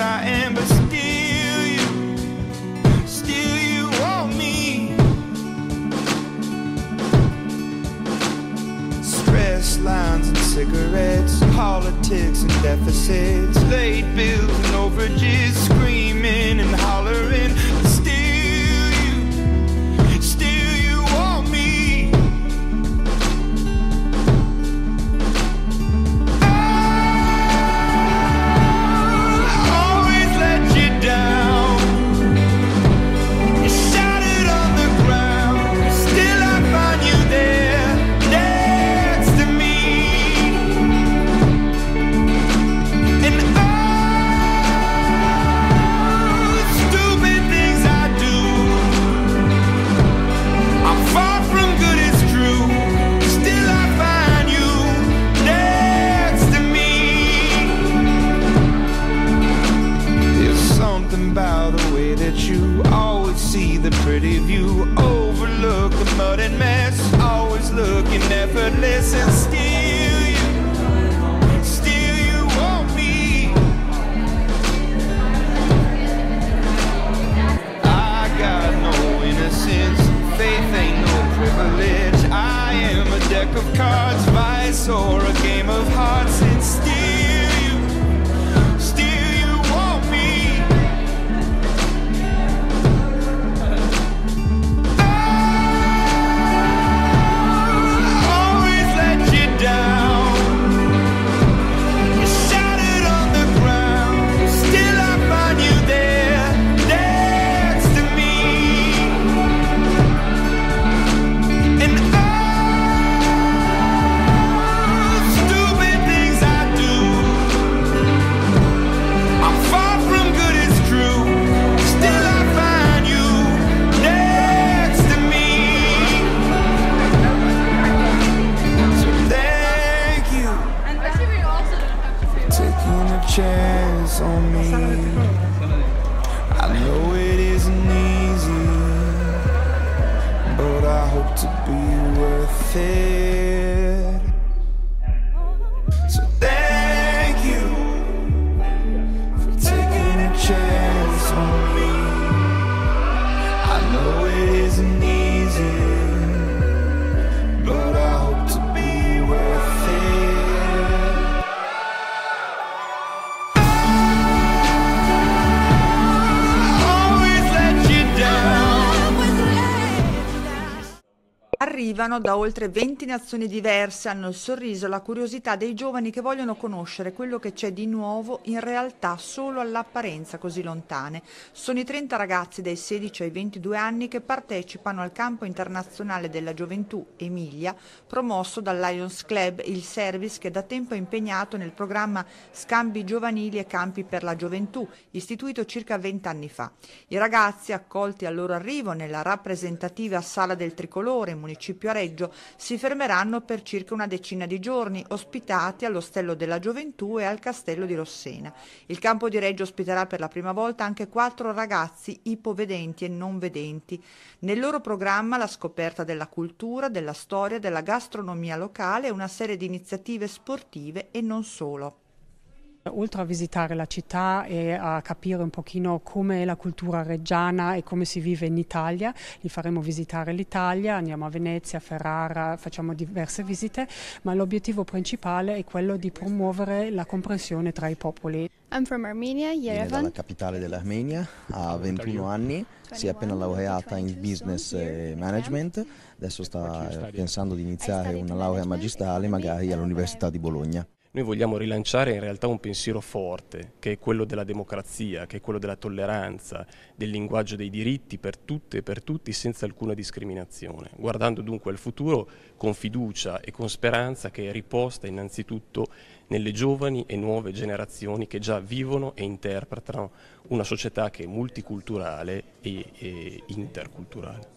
I am, but still you, still you want me. Stress lines and cigarettes, politics and deficits, late bills and overages, screaming and hollering. or a game of arrivano da oltre 20 nazioni diverse hanno il sorriso e la curiosità dei giovani che vogliono conoscere quello che c'è di nuovo in realtà solo all'apparenza così lontane. Sono i 30 ragazzi dai 16 ai 22 anni che partecipano al campo internazionale della gioventù Emilia promosso dal Lions Club, il service che da tempo è impegnato nel programma Scambi giovanili e campi per la gioventù istituito circa 20 anni fa. I ragazzi accolti al loro arrivo nella rappresentativa sala del tricolore municipale a Reggio si fermeranno per circa una decina di giorni, ospitati all'Ostello della Gioventù e al Castello di Rossena. Il campo di Reggio ospiterà per la prima volta anche quattro ragazzi ipovedenti e non vedenti. Nel loro programma la scoperta della cultura, della storia, della gastronomia locale e una serie di iniziative sportive e non solo. Oltre a visitare la città e a capire un pochino come è la cultura reggiana e come si vive in Italia, li faremo visitare l'Italia, andiamo a Venezia, Ferrara, facciamo diverse visite, ma l'obiettivo principale è quello di promuovere la comprensione tra i popoli. I'm from Armenia, Yerevan. Dalla capitale dell'Armenia, ha 21 anni, si è appena laureata in business e management, adesso sta pensando di iniziare una laurea magistrale magari all'Università di Bologna. Noi vogliamo rilanciare in realtà un pensiero forte, che è quello della democrazia, che è quello della tolleranza, del linguaggio dei diritti per tutte e per tutti senza alcuna discriminazione, guardando dunque al futuro con fiducia e con speranza che è riposta innanzitutto nelle giovani e nuove generazioni che già vivono e interpretano una società che è multiculturale e, e interculturale.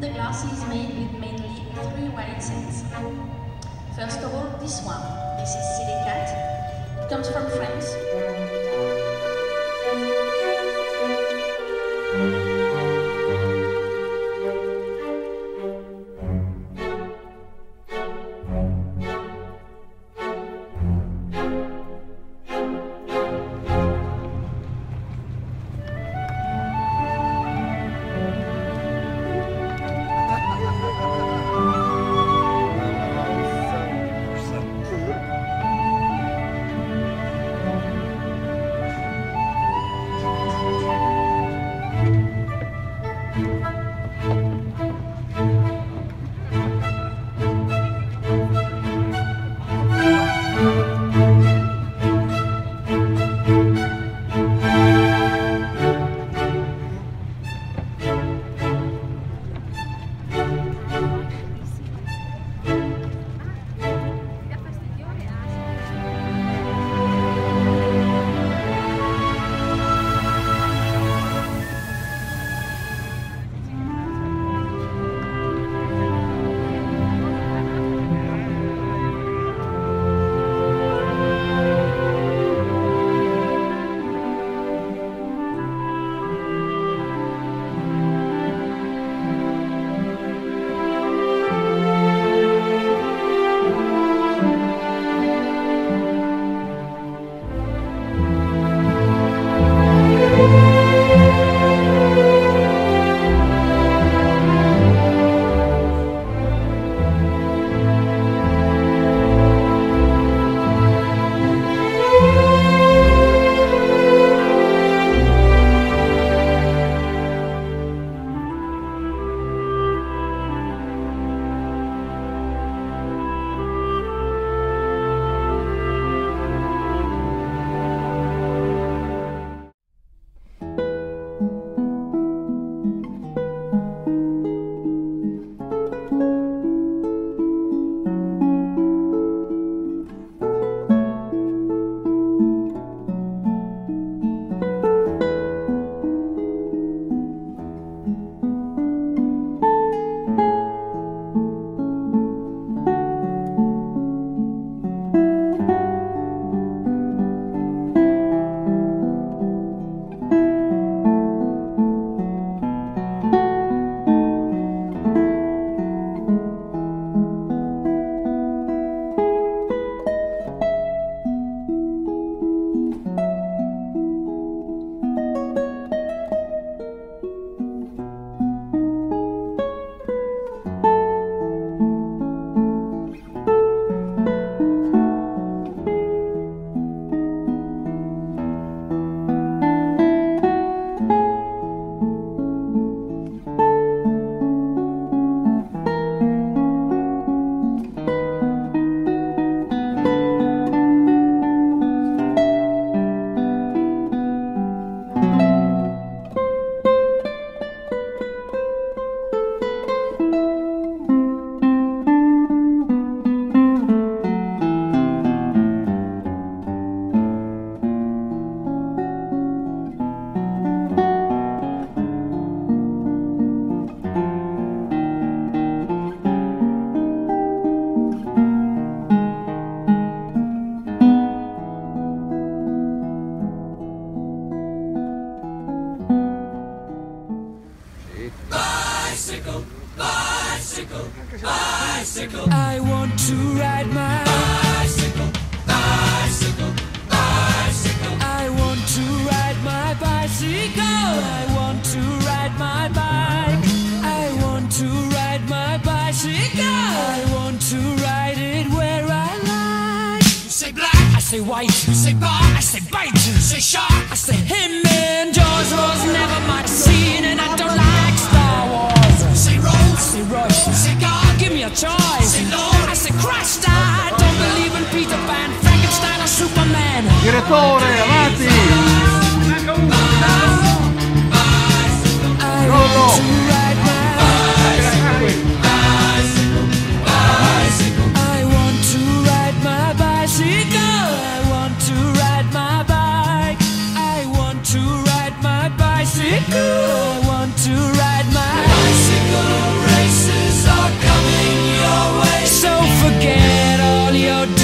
The glass is made with mainly three white sets. First of all, this one. This is silicate. It comes from France. ride avanti! bicycle. I want to ride my bicycle. Races are coming your way. So forget all your.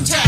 Real time.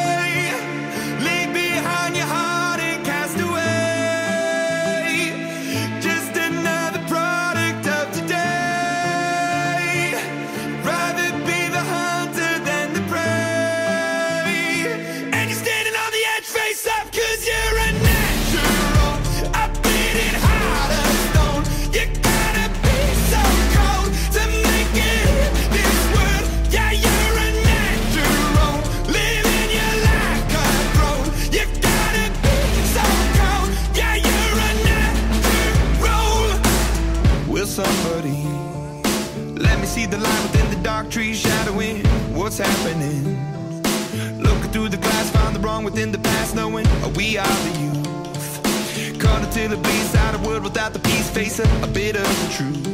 within the past, knowing we are the youth. Caught until the beast out of world without the peace, facing a bit of the truth.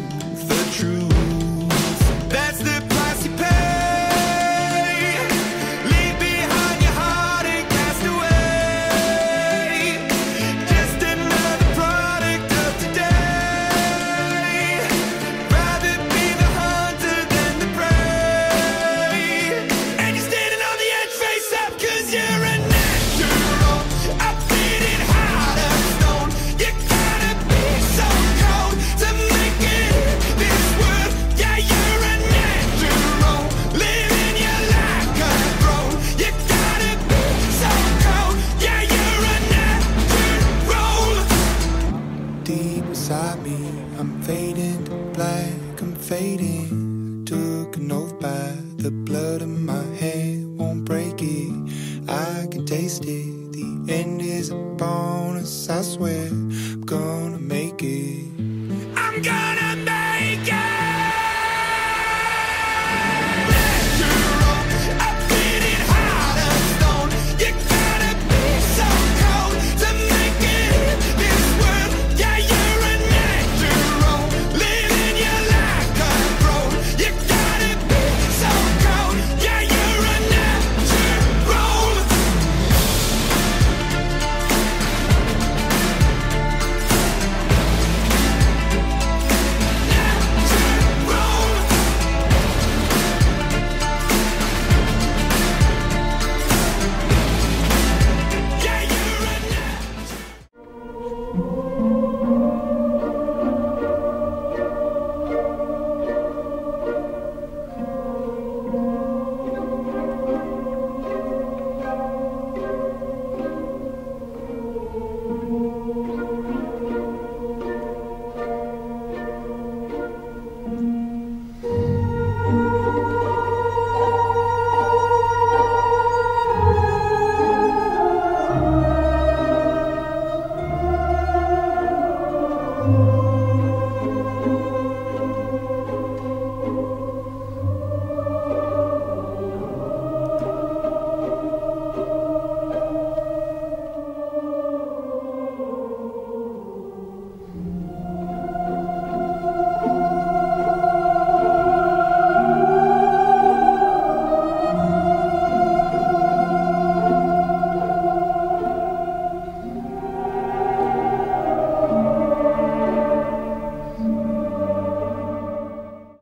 can taste it. The end is a bonus, I swear. I'm gonna make it. I'm gonna.